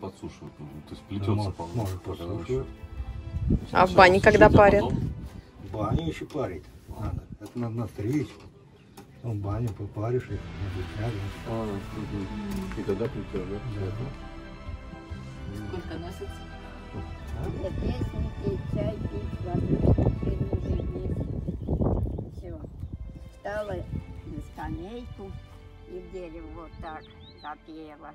подсушивают? Ну, То есть плетется по Может, по подсушивают. А в бане когда а парят? В бане еще парить надо. Это надо настричь. Ну, в бане попаришь их. А, мгм. И тогда плетешь, да? да. Сколько носится? Для песни петь, чай пить, воду Все. Встала на скамейку и в дерево вот так запела.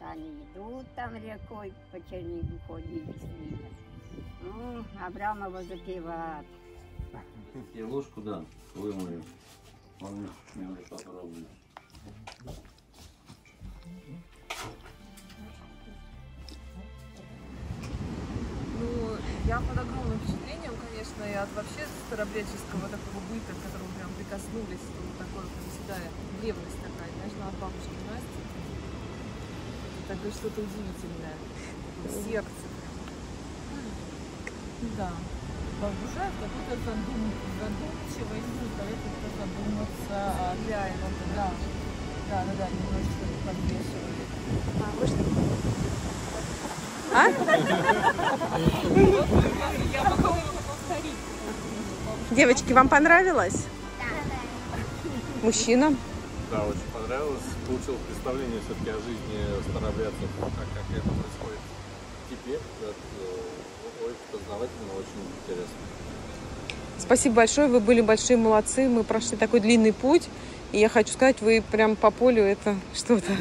Они идут там рекой, по Чернигу ходили с ними. Ну, Абрамова запевает. И ложку, да, вымою. Он мне попробует. Ну, я под огромным впечатлением, конечно, и от вообще старобряческого такого быта, к которому прям прикоснулись, вот такое, как всегда, древность такая, знаешь, от бабушки Насти. Такое что-то удивительное. Сердце. Да. Погружает какую-то задум... задумчивость, заставляет как-то задуматься о Реально. Да. Да, да, да, немножечко подвешивает. Я могу повторить. Девочки, вам понравилось? Мужчина? Да, очень понравилось. Получил представление все-таки о жизни старобрядцев, так как это происходит теперь. Это, очень познавательно, очень интересно. Спасибо большое, вы были большие молодцы. Мы прошли такой длинный путь. И я хочу сказать, вы прям по полю это что-то.